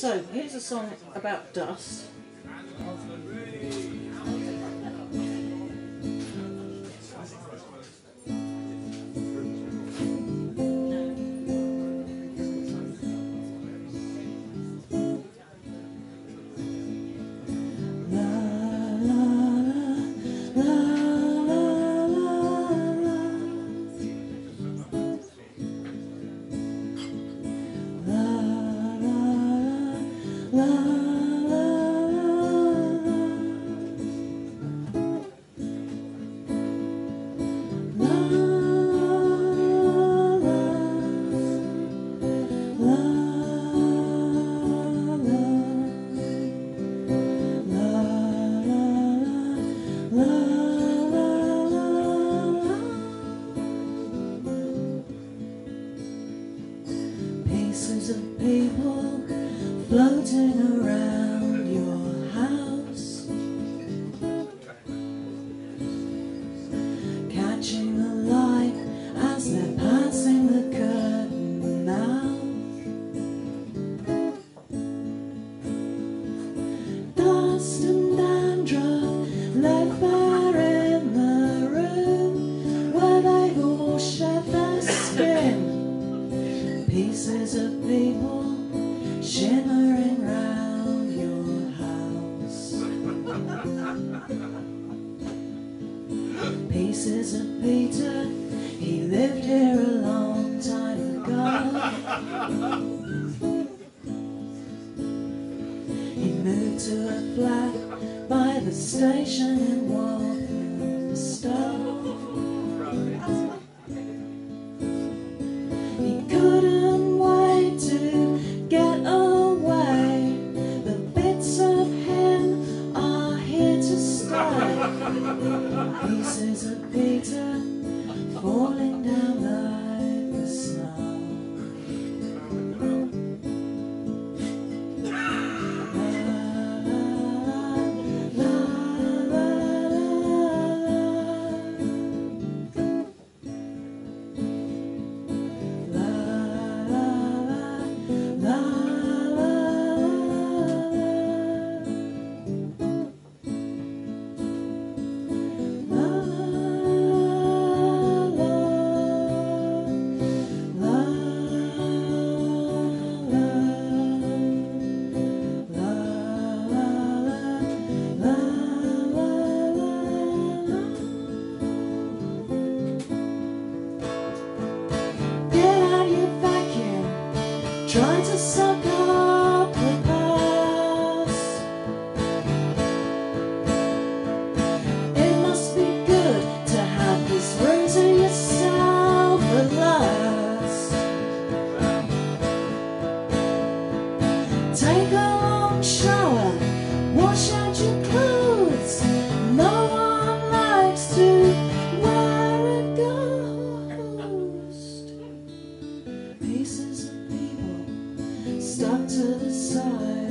So, here's a song about dust. Around your house, catching the light as they're passing the curtain now. Dust and dandruff left there in the room where they all shed their skin. Pieces of people shimmering Pieces of Peter, he lived here a long time ago. He moved to a flat by the station and walked in Walthamstow. He Pieces of paper falling down the vacuum, try to suck up to the side